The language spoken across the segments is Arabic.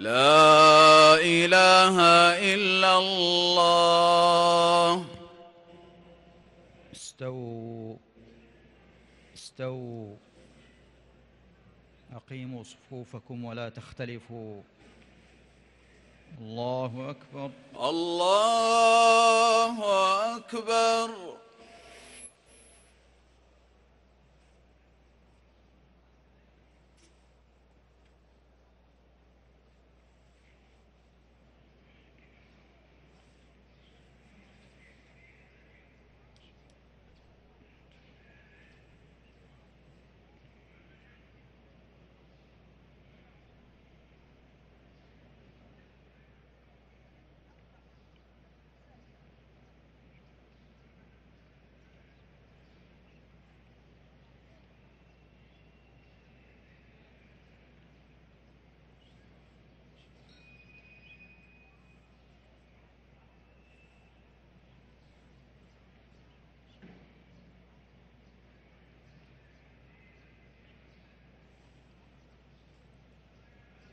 لا إله إلا الله. استووا. استووا. أقيموا صفوفكم ولا تختلفوا. الله أكبر. الله أكبر.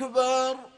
أكبر.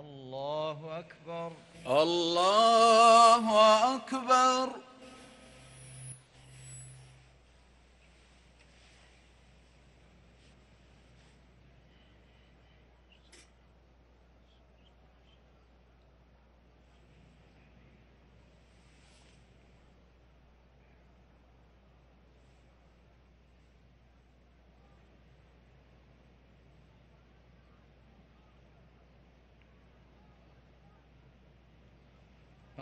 الله أكبر. الله أكبر.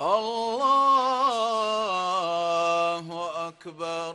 الله أكبر.